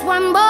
just one more.